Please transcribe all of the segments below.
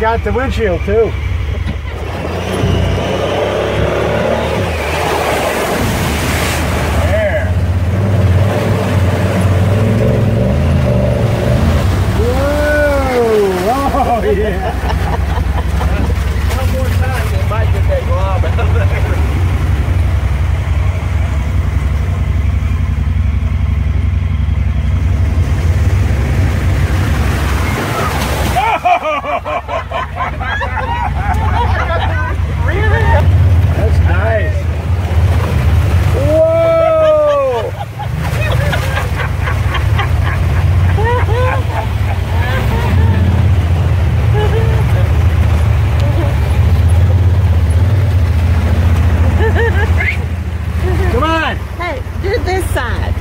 got the windshield too. Oh yeah. Hey, do this side.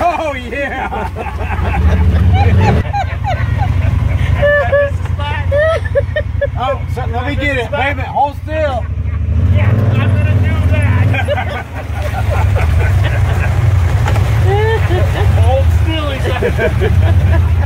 Oh yeah! Oh, so, let me get it. Wait a minute. Hold still. Yeah, I'm gonna do that. Hold still, he said.